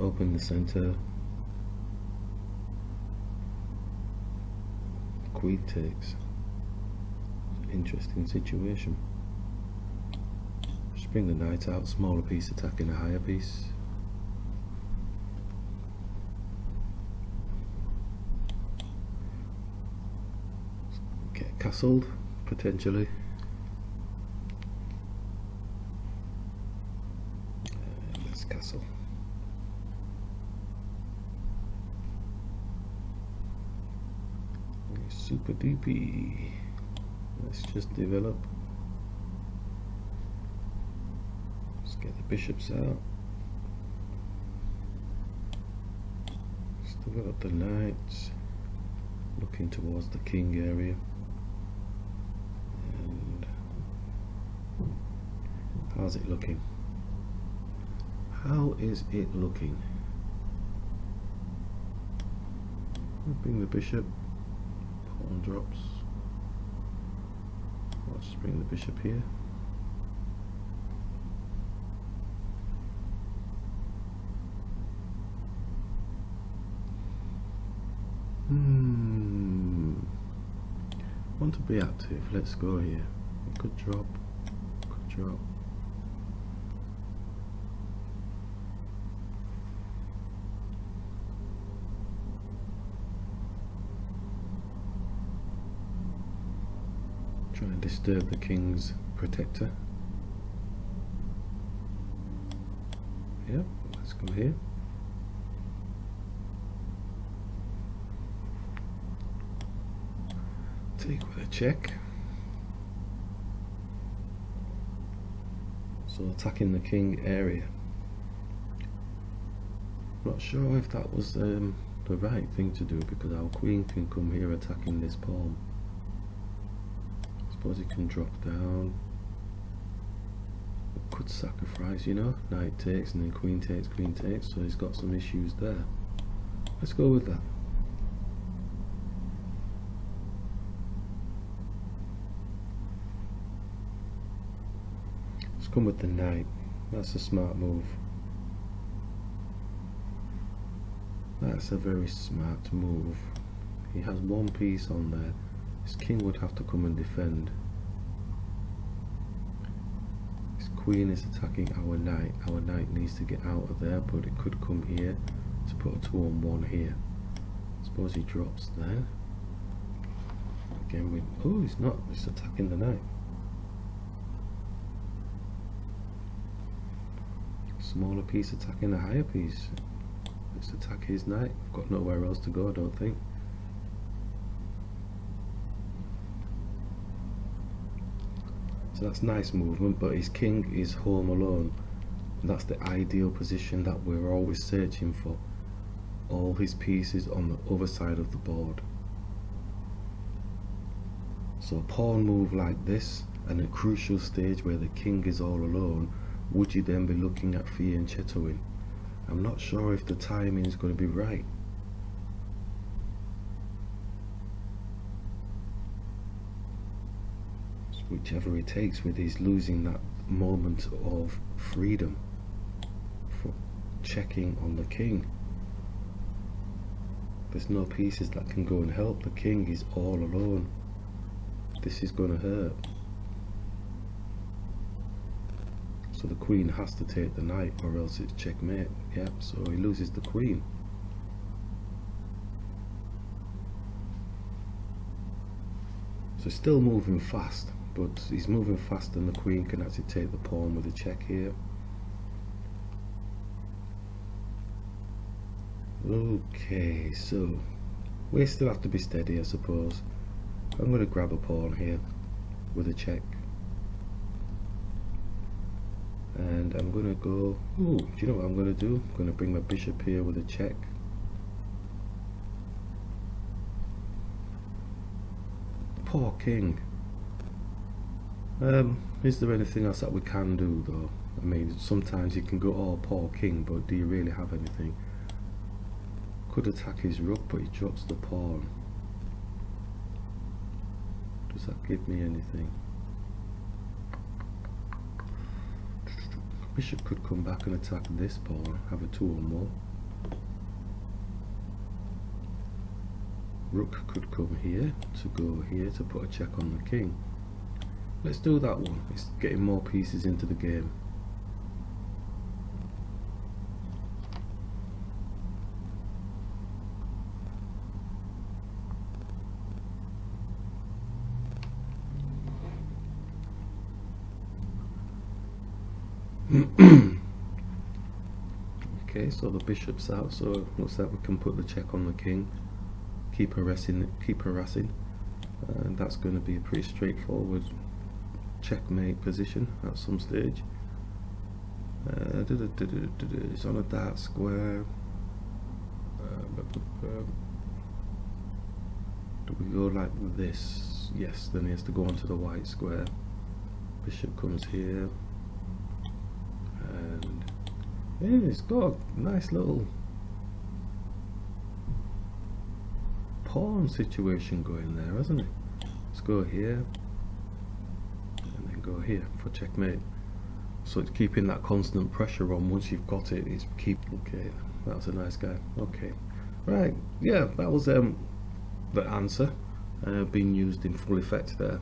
open the center. Queen takes. Interesting situation. Just bring the knight out, smaller piece attacking a higher piece. Get castled, potentially. Uh, let's castle. Super duper. Let's just develop. Let's get the bishops out. Let's develop the knights. Looking towards the king area. And how's it looking? How is it looking? Bring the bishop drops. Let's bring the bishop here. Hmm. Want to be active. Let's go here. Good drop. Good drop. Trying to disturb the king's protector. Yep, let's go here. Take with a check. So attacking the king area. Not sure if that was um, the right thing to do because our queen can come here attacking this pawn suppose he can drop down. Could sacrifice you know? Knight takes and then queen takes queen takes so he's got some issues there. Let's go with that. Let's come with the knight. That's a smart move. That's a very smart move. He has one piece on there his king would have to come and defend. His queen is attacking our knight. Our knight needs to get out of there, but it could come here to put a two on one here. Suppose he drops there. Again, we. Oh, he's not. He's attacking the knight. Smaller piece attacking a higher piece. Let's attack his knight. I've got nowhere else to go, I don't think. So that's nice movement, but his king is home alone. That's the ideal position that we're always searching for. All his pieces on the other side of the board. So a pawn move like this, and a crucial stage where the king is all alone, would you then be looking at fianchettoing? I'm not sure if the timing is going to be right. Whichever it takes with his losing that moment of freedom for checking on the king. There's no pieces that can go and help. The king is all alone. This is going to hurt. So the queen has to take the knight or else it's checkmate. Yeah so he loses the queen. So still moving fast but he's moving faster than the queen can actually take the pawn with a check here. Okay so we still have to be steady I suppose. I'm going to grab a pawn here with a check. And I'm going to go ooh, do you know what I'm going to do? I'm going to bring my bishop here with a check. Poor king um, is there anything else that we can do though? I mean, sometimes you can go, oh, Paul king, but do you really have anything? Could attack his rook, but he drops the pawn. Does that give me anything? Bishop could come back and attack this pawn, have a 2 or more. Rook could come here to go here to put a check on the king let's do that one. It's getting more pieces into the game. Okay so the bishop's out so looks like we can put the check on the king. Keep harassing keep harassing. And that's going to be pretty straightforward checkmate position at some stage. Uh, it's on a dark square. Uh, do we go like this? Yes then he has to go onto the white square. Bishop comes here. And yeah, it's got a nice little pawn situation going there hasn't it? Let's go here and go here for checkmate. So it's keeping that constant pressure on once you've got it it's keep okay that's a nice guy. Okay. Right yeah that was um the answer uh, being used in full effect there